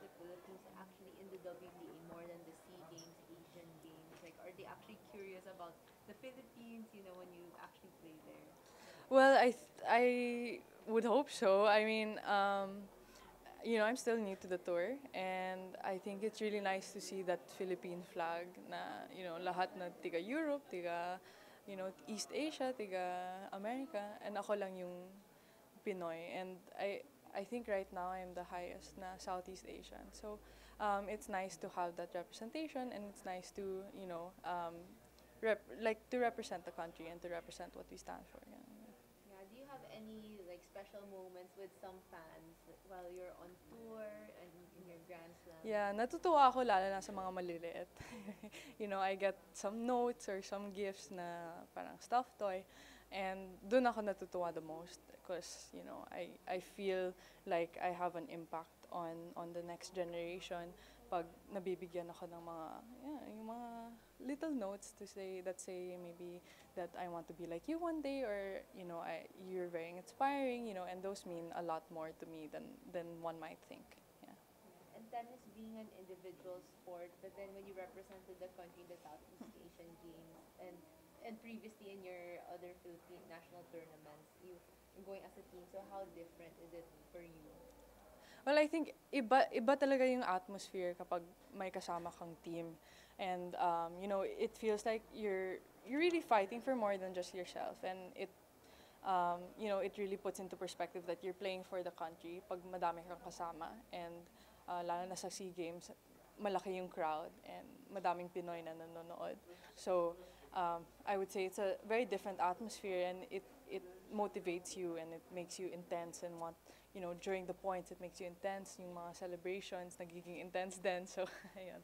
the Philippines actually in the WTA more than the SEA Games, Asian Games? Like, are they actually curious about the Philippines? You know, when you actually play there. Well, I I would hope so. I mean, um, you know, I'm still new to the tour, and I think it's really nice to see that Philippine flag. Na you know, lahat na tiga Europe, tiga you know East Asia, tiga America, and ako lang yung Pinoy. And I I think right now I'm the highest na Southeast Asian. So um, it's nice to have that representation, and it's nice to you know um, rep- like to represent the country and to represent what we stand for. Yeah. Yeah. Do you have any like special moments with some fans while you're on tour and in your Grand Slam? Yeah, natutuwa ako lalo na sa mga maliliit. you know, I get some notes or some gifts na parang stuffed toy. And dun ako natutuwa the most because, you know, I, I feel like I have an impact on on the next generation pag nabibigyan ako ng mga, yeah, yung mga little notes to say, that say maybe that I want to be like you one day or, you know, I, you're very inspiring, you know, and those mean a lot more to me than, than one might think. Yeah. And tennis being an individual sport, but then when you represented the country in the Southeast Asian and previously in your other Philippine national tournaments, you going as a team. So how different is it for you? Well, I think iba iba talaga yung atmosphere kapag may kasama kang team. And um, you know, it feels like you're you're really fighting for more than just yourself and it um, you know, it really puts into perspective that you're playing for the country pag madami kang kasama and uh, lalo na sa SEA Games, malaki yung crowd and madaming Pinoy na nanonood. So, um, I would say it's a very different atmosphere and it it motivates you and it makes you intense and want you know during the points it makes you intense. Yung mga celebrations nagiging intense din. So ayun